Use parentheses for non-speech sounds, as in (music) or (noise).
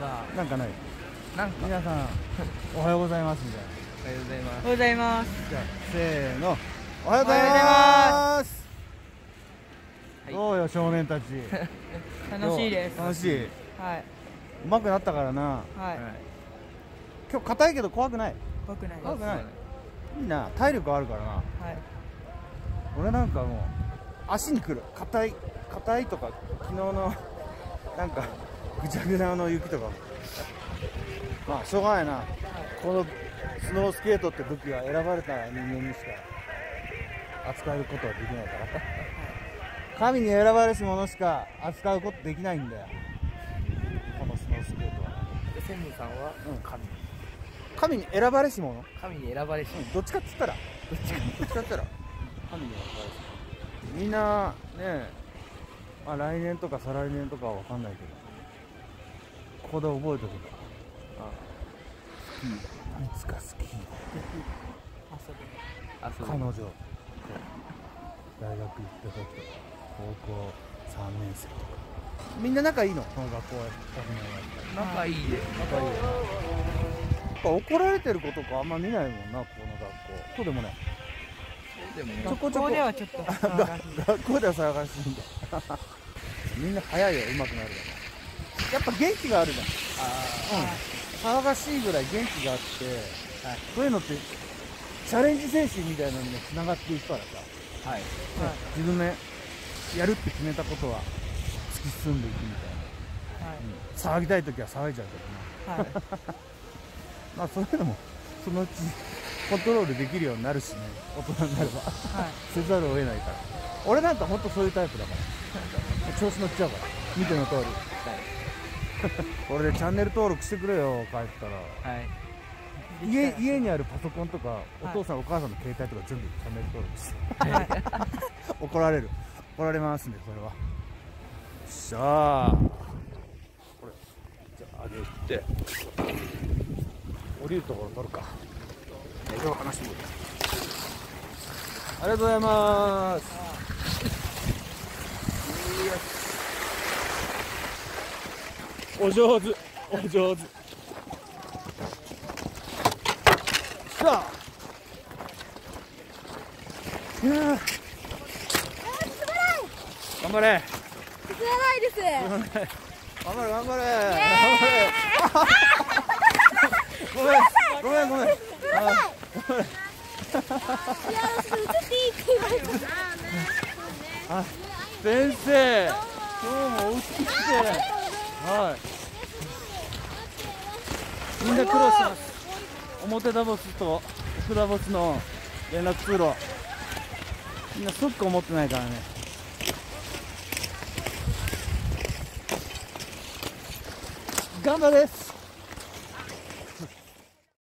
がなんかない？なんか。皆さんおはようございますみたいな。おはようございます。おはようございます。じゃあせーの。おはようございおはようございます。はいどうよ少年たち。(laughs) 楽しいです。楽しい？うはい。まくなったからな。はい。今日硬いけど怖くない？怖くない怖くない？い。いな。体力あるからな。はい。俺なんかもう足にくる。硬い硬いとか昨日のなんかぐちゃぐちゃの雪とかも。まあしょうがないな。このスノースケートって武器は選ばれた人間にしか扱えることはできないから。神に選ばれし者しか扱うことできないんだよ。このスノースケートは。で専務さんはうん神、神に選ばれし者？神に選ばれしどっちかっつったら。どっちかどっちかっつったら神に選ばれし者。みんなねまあ来年とか再来年とかは分かんないけどここで覚えておくんだスキーいつかスキーあそう彼女。大学行った時とか高校3年生とか。みんな仲いいの？この学校は仲いいです仲いい。よ怒られてる子とかあんま見ないもんなこの学校。そうでもね。そうでもね。ちょこちょこ。学校ではちょっと (laughs) 学校では騒がしいんだ。(laughs) みんな早いよ上手くなるからやっぱ元気があるじゃん。あ騒がしいぐらい元気があって、はい。そういうのってチャレンジ精神みたいなのにつながっていくからさ、あはい。自分のやるって決めたことは突き進んでいくみたいな、はい。うん。騒ぎたい時は騒いじゃうけどな。はい。(laughs) まあそういうのもそのうちコントロールできるようになるしね。大人になれば。はい。せざるを得ないから。俺なんかほんとそういうタイプだから。(laughs) 調子乗っちゃうから。見ての通り (laughs) これでチャンネル登録してくれよ帰ったら。はい。家家にあるパソコンとかおい。父さん、お母さんの携帯とか全部チャンネル登録して。(laughs) 怒られる。怒られますねそれは。よっしゃーこれじゃあ上げて。降りるところ取るか。今日話してみるありがとうございますお上手お上手。さあ。いやー。頑張れ。やばいです。頑張れ頑張れ。頑張れ。ごめんごめん。ごめん映っていいって言われた。あ先生。今日もお家来てはい。みんな苦労してます。表ダボスと奥ダボスの連絡通路。みんなそっか思ってないからね。頑張れです。